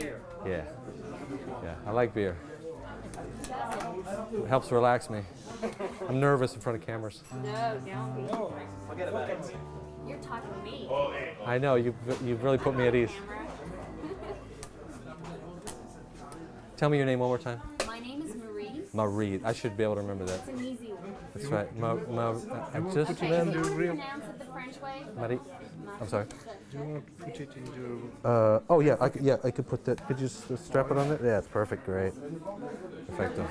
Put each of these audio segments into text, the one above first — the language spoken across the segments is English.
beer. Yeah. Yeah, I like beer. It helps relax me. I'm nervous in front of cameras. No, don't be. Forget about it. You're talking to me. I know, you've, you've really put me at ease. Tell me your name one more time. My Marie. Marie. I should be able to remember that. It's an easy one. That's right. Ma, ma, I just Okay, remember. can you pronounce it the French way? Marie. I'm sorry. Do you want to put it into Uh, oh yeah, I could, yeah, I could put that. Could you s- strap it on it? Yeah, it's perfect. Great. Perfecto.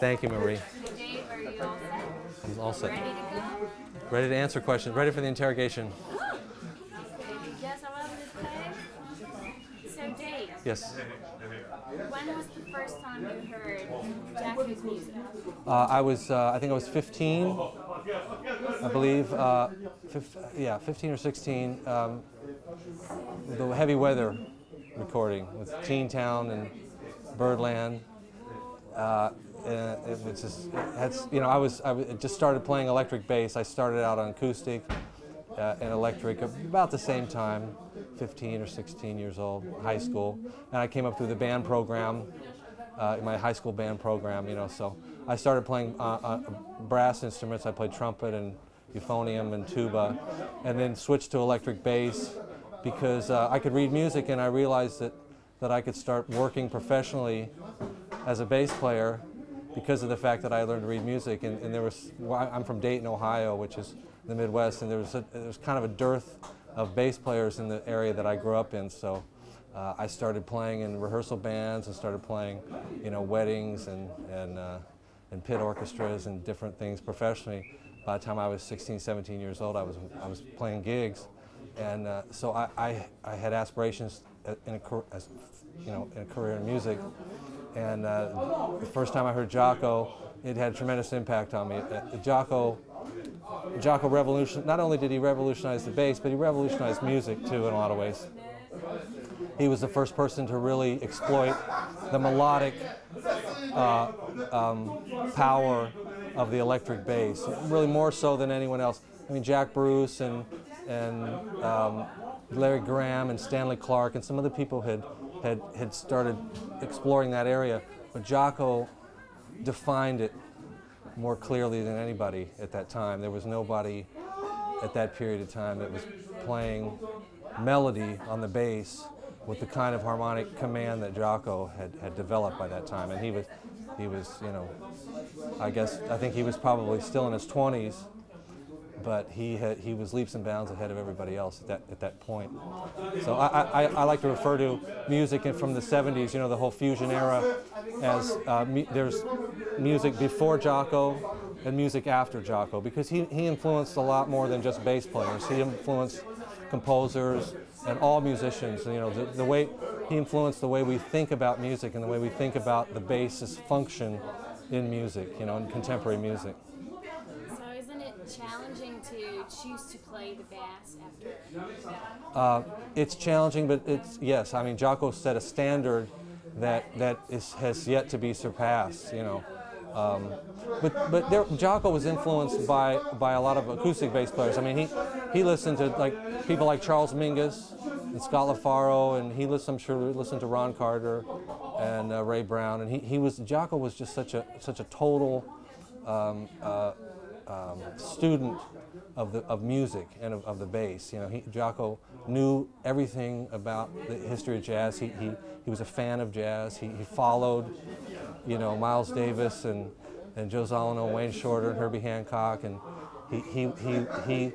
Thank you, Marie. Dave, are you all set? I'm all set. Ready to go? Ready to answer questions. Ready for the interrogation. Yes, I love this play. So, Dave, Yes. when was the first time you heard Jaco's music? Uh, I was, uh, I think I was 15, I believe. Uh, fif- yeah, 15 or 16. Um, the Heavy Weather recording with Teen Town and Birdland. Uh, it was just, it had, you know, I was, I w- just started playing electric bass. I started out on acoustic uh, and electric about the same time, 15 or 16 years old, high school. And I came up through the band program uh, my high school band program, you know. So I started playing uh, uh, brass instruments. I played trumpet and euphonium and tuba, and then switched to electric bass because uh, I could read music, and I realized that that I could start working professionally as a bass player because of the fact that I learned to read music. And, and there was, well, I'm from Dayton, Ohio, which is the Midwest, and there was, a, there was kind of a dearth of bass players in the area that I grew up in. So uh, I started playing in rehearsal bands and started playing, you know, weddings and, and, uh, and pit orchestras and different things professionally. By the time I was 16, 17 years old, I was, I was playing gigs. And uh, so I, I, I had aspirations in a, as, you know, in a career in music. And uh, the first time I heard Jaco, it had a tremendous impact on me. Uh, Jaco, Jaco revolution. Not only did he revolutionize the bass, but he revolutionized music too in a lot of ways. He was the first person to really exploit the melodic uh, um, power of the electric bass, really more so than anyone else. I mean, Jack Bruce and and um, Larry Graham and Stanley Clarke and some other people had had had started exploring that area, but Jaco defined it more clearly than anybody at that time. There was nobody at that period of time that was playing melody on the bass with the kind of harmonic command that Jaco had, had developed by that time. And he was, he was, you know, I guess, I think he was probably still in his 20s, but he, had, he was leaps and bounds ahead of everybody else at that, at that point. So I, I, I like to refer to music from the 70s, you know, the whole fusion era, as uh, there's music before Jaco and music after Jaco, because he, he influenced a lot more than just bass players. He influenced composers and all musicians. You know, the, the way he influenced the way we think about music and the way we think about the bass's function in music, you know, in contemporary music. So, isn't it challenging choose to play the bass after? Uh, it's challenging, but it's yes. I mean, Jaco set a standard that that is, has yet to be surpassed. You know, um, but but there, Jaco was influenced by by a lot of acoustic bass players. I mean, he he listened to like people like Charles Mingus and Scott LaFaro, and he listened. I'm sure listened to Ron Carter and uh, Ray Brown, and he, he was Jaco was just such a such a total um, uh, um, student of the of music and of, of the bass. You know, he, Jaco knew everything about the history of jazz. He, he, he was a fan of jazz. He, he followed, you know, Miles Davis and, and Joe Zawinul, Wayne Shorter, and Herbie Hancock, and he, he, he, he,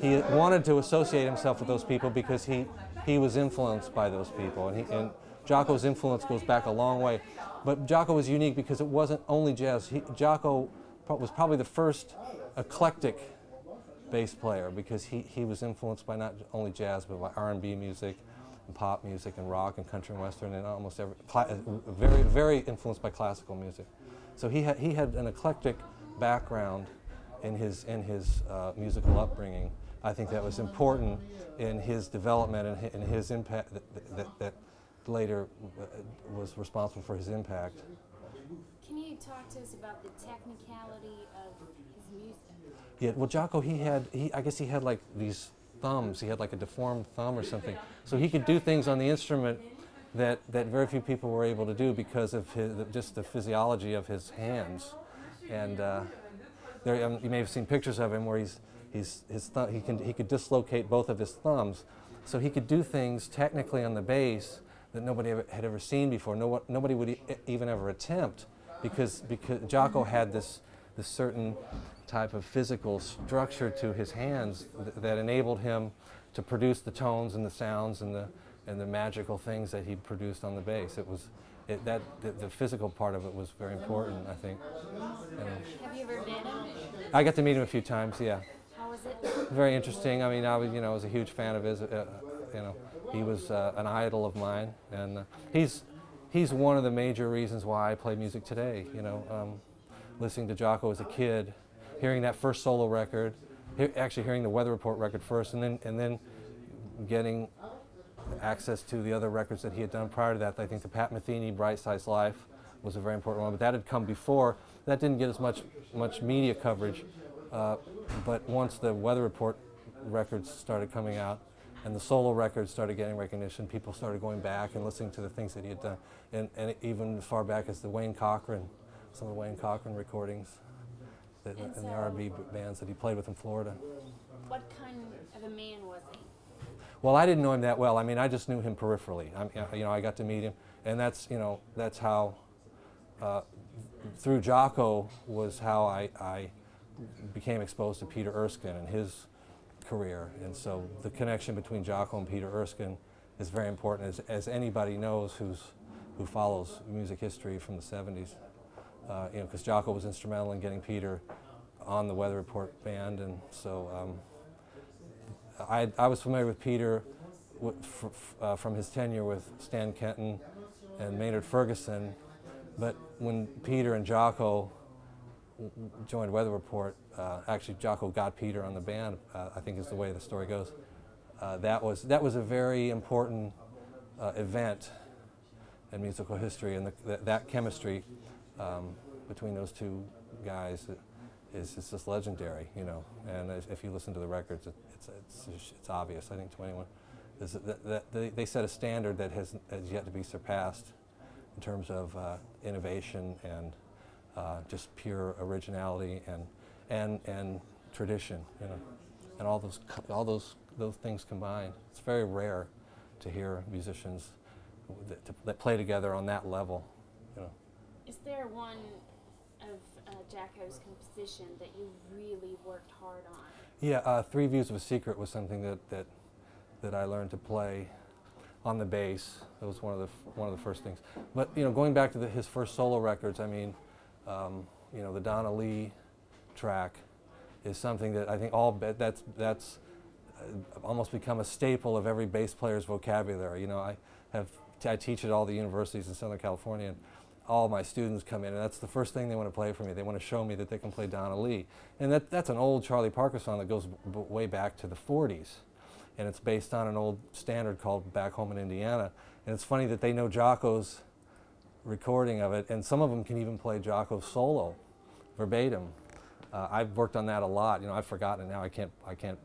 he wanted to associate himself with those people because he, he was influenced by those people. And, he, and Jaco's influence goes back a long way. But Jaco was unique because it wasn't only jazz. He, Jaco was probably the first eclectic bass player because he, he was influenced by not only jazz but by R&B music and pop music and rock and country and western and almost every uh, very very influenced by classical music. So he had he had an eclectic background in his in his uh, musical upbringing. I think that was important in his development and hi- and his impact that, that, that later uh, was responsible for his impact. Can you talk to us about the technicality of his? Well, Jaco, he had, he, I guess he had like these thumbs. He had like a deformed thumb or something. So he could do things on the instrument that, that very few people were able to do because of his, just the physiology of his hands. And uh, there, um, you may have seen pictures of him where he's, he's, his th- he, can, he could dislocate both of his thumbs. So he could do things technically on the bass that nobody ever, had ever seen before. No, nobody would e even ever attempt because, because Jaco had this, this certain type of physical structure to his hands th that enabled him to produce the tones and the sounds and the, and the magical things that he produced on the bass. It was, it, that, the, the physical part of it was very important, I think. And Have you ever met him? I got to meet him a few times, yeah. How was it? Very interesting. I mean, I was, you know, was a huge fan of his. Uh, you know, he was uh, an idol of mine, and uh, he's he's one of the major reasons why I play music today. You know, um, listening to Jaco as a kid, hearing that first solo record, he actually hearing the Weather Report record first, and then and then getting access to the other records that he had done prior to that. I think the Pat Metheny Bright Size Life was a very important one, but that had come before. That didn't get as much much media coverage. Uh, but once the Weather Report records started coming out and the solo records started getting recognition, people started going back and listening to the things that he had done. And, and even as far back as the Wayne Cochran, some of the Wayne Cochran recordings that, And and the R&B bands that he played with in Florida. What kind of a man was he? Well, I didn't know him that well. I mean, I just knew him peripherally. I, mean, you know, I got to meet him, and that's you know that's how uh, through Jaco was how I, I became exposed to Peter Erskine and his career. And so the connection between Jaco and Peter Erskine is very important, as, as anybody knows who's who follows music history from the 70s. Uh, you know, because Jaco was instrumental in getting Peter on the Weather Report band, and so. Um, I, I was familiar with Peter uh, from his tenure with Stan Kenton and Maynard Ferguson, but when Peter and w- joined Weather Report, uh, actually Jaco got Peter on the band. Uh, I think is the way the story goes. Uh, that was that was a very important uh, event in musical history, and the, that, that chemistry um, between those two guys is, is just legendary, you know. And if you listen to the records, it, it's, it's, it's obvious, I think, to anyone. Is that, that they, they set a standard that has, has yet to be surpassed in terms of uh, innovation and uh, just pure originality and, and, and tradition, you know. And all those, all those, those things combined. It's very rare to hear musicians that, to, that play together on that level, you know. Is there one of uh, Jaco's composition that you really worked hard on? Yeah, uh, Three Views of a Secret was something that, that, that I learned to play on the bass. That was one of the, one of the first things. But, you know, going back to the, his first solo records, I mean, um, you know, the Donna Lee track is something that I think all, that's, that's uh, almost become a staple of every bass player's vocabulary. You know, I have, I teach at all the universities in Southern California, and all my students come in, and that's the first thing they want to play for me. They want to show me that they can play Donna Lee. And that, that's an old Charlie Parker song that goes way back to the 40s. And it's based on an old standard called Back Home in Indiana. And it's funny that they know Jaco's recording of it, and some of them can even play Jaco's solo verbatim. Uh, I've worked on that a lot. You know, I've forgotten it now. I can't, I can't,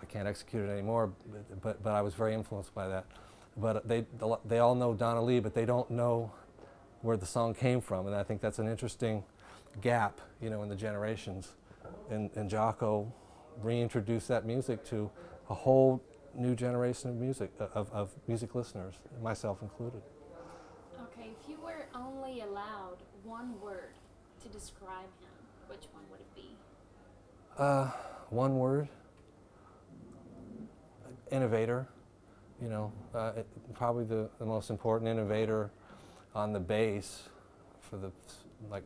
I can't execute it anymore. But, but, but I was very influenced by that. But they, they all know Donna Lee, but they don't know where the song came from, and I think that's an interesting gap, you know, in the generations. And, and Jaco reintroduced that music to a whole new generation of music, uh, of, of music listeners, myself included. Okay, if you were only allowed one word to describe him, which one would it be? Uh, one word. Innovator. You know, uh, it, probably the, the most important innovator on the bass for the like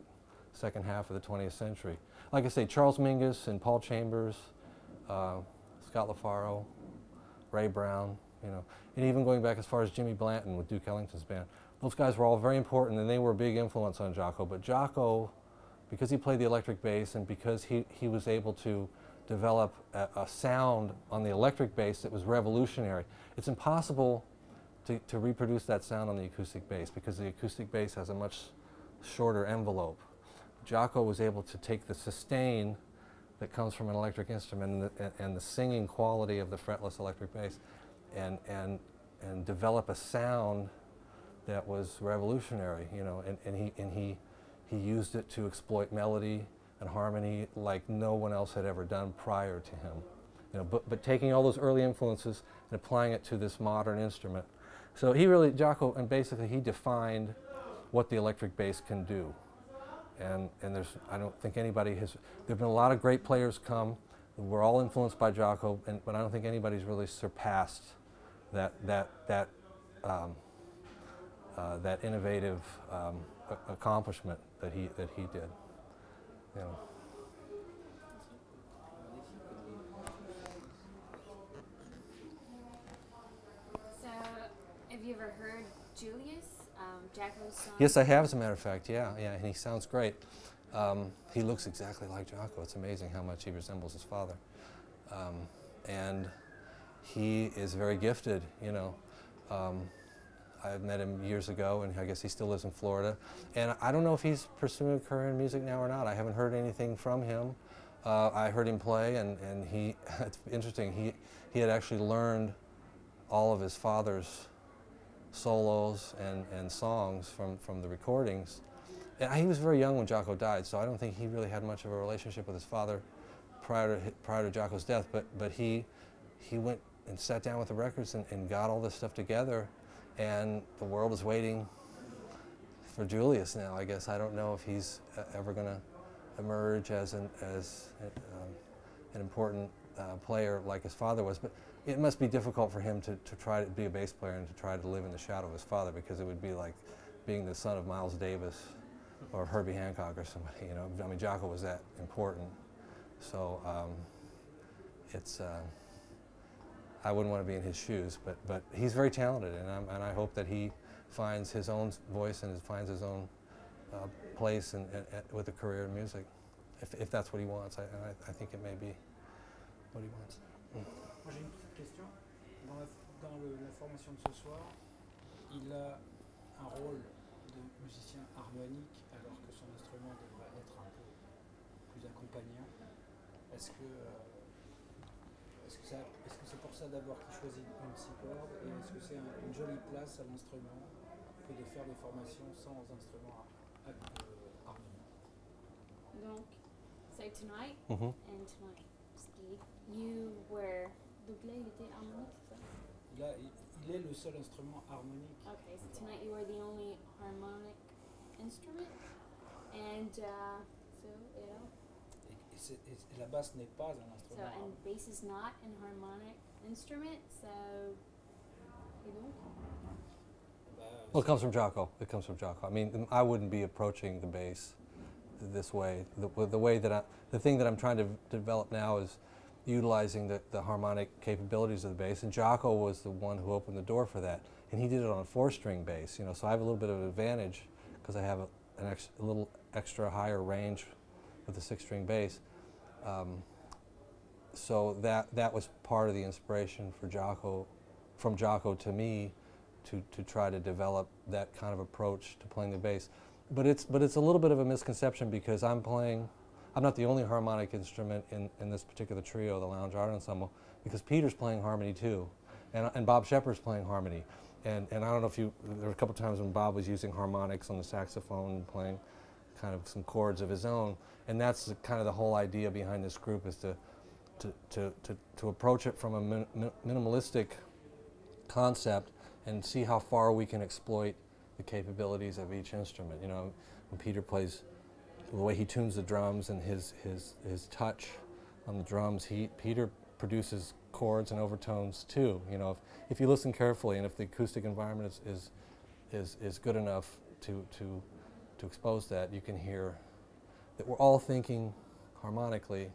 second half of the 20th century. Like I say, Charles Mingus and Paul Chambers, uh, Scott LaFaro, Ray Brown, you know, and even going back as far as Jimmy Blanton with Duke Ellington's band. Those guys were all very important and they were a big influence on Jaco. But Jaco, because he played the electric bass and because he, he was able to develop a, a sound on the electric bass that was revolutionary, it's impossible to, to reproduce that sound on the acoustic bass because the acoustic bass has a much shorter envelope. Jaco was able to take the sustain that comes from an electric instrument and the, and, and the singing quality of the fretless electric bass and, and, and develop a sound that was revolutionary, you know, and, and he and he he used it to exploit melody and harmony like no one else had ever done prior to him. You know, but, but taking all those early influences and applying it to this modern instrument. So he really, Jaco, and basically he defined what the electric bass can do. And, and there's, I don't think anybody has, there have been a lot of great players come. We're all influenced by Jaco, and, but I don't think anybody's really surpassed that, that, that, um, uh, that innovative um, accomplishment that he, that he did. You know. So, have you heard Julius, um, Jaco's son? Yes, I have, as a matter of fact. Yeah, yeah, and he sounds great. Um, he looks exactly like Jaco. It's amazing how much he resembles his father. Um, and he is very gifted, you know. Um, I met him years ago, and I guess he still lives in Florida. And I don't know if he's pursuing a career in music now or not. I haven't heard anything from him. Uh, I heard him play, and, and he, it's interesting, he, he had actually learned all of his father's solos and, and songs from, from the recordings. And he was very young when Jaco died, so I don't think he really had much of a relationship with his father prior to, prior to Jaco's death, but, but he, he went and sat down with the records and, and got all this stuff together, and the world is waiting for Julius now, I guess. I don't know if he's uh, ever going to emerge as an, as, um, an important uh, player like his father was, but it must be difficult for him to, to try to be a bass player and to try to live in the shadow of his father because it would be like being the son of Miles Davis or Herbie Hancock or somebody, you know. I mean, Jaco was that important. So um, it's, uh, I wouldn't want to be in his shoes, but, but he's very talented, and, I'm, and I hope that he finds his own voice and finds his own uh, place in, with a career in music, if, if that's what he wants. I, I, I think it may be what he wants. Petite question. Dans, la, dans le, la formation de ce soir, il a un rôle de musicien harmonique alors que son instrument devrait être un peu plus accompagnant. Est-ce que euh, est-ce que c'est -ce c'est pour ça d'abord qu'il choisit une six cordes et est-ce que c'est un, une jolie place à l'instrument que de faire des formations sans instrument harmonique? Donc, so tonight Mm -hmm. and tonight, Steve, you were doublé, il était harmonique, c'est ça? il, a, il, il est le seul instrument harmonique. Okay, so tonight you are the only harmonic instrument, and uh, so you know, Et, et et- et la basse n'est pas un so and harmonique. bass is not an harmonic instrument, so you know. Bah, Well, it comes from Jaco. It comes from Jaco. I mean, I wouldn't be approaching the bass th- this way. The, the way that I, the thing that I'm trying to develop now is utilizing the, the harmonic capabilities of the bass. And Jaco was the one who opened the door for that. And he did it on a four-string bass, you know. So I have a little bit of an advantage because I have a, an ex, a little extra higher range with the six-string bass. Um, so that that was part of the inspiration for Jaco, from Jaco to me, to, to try to develop that kind of approach to playing the bass. But it's, but it's a little bit of a misconception because I'm playing, I'm not the only harmonic instrument in, in this particular trio, the Lounge Art Ensemble, because Peter's playing harmony too, and, and Bob Sheppard's playing harmony. And, and I don't know if you, there were a couple times when Bob was using harmonics on the saxophone playing kind of some chords of his own. And that's the, kind of the whole idea behind this group is to, to, to, to, to approach it from a min, min, minimalistic concept and see how far we can exploit the capabilities of each instrument. You know, when Peter plays, the way he tunes the drums and his, his, his touch on the drums, he, Peter produces chords and overtones too. You know, if, if you listen carefully and if the acoustic environment is, is, is, is good enough to, to, to expose that, you can hear that we're all thinking harmonically,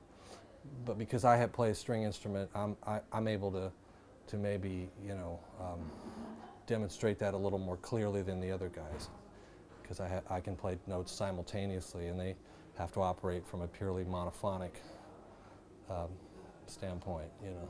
but because I have played a string instrument, I'm, I, I'm able to, to maybe, you know, um, demonstrate that a little more clearly than the other guys. Because I, I can play notes simultaneously and they have to operate from a purely monophonic um, standpoint, you know.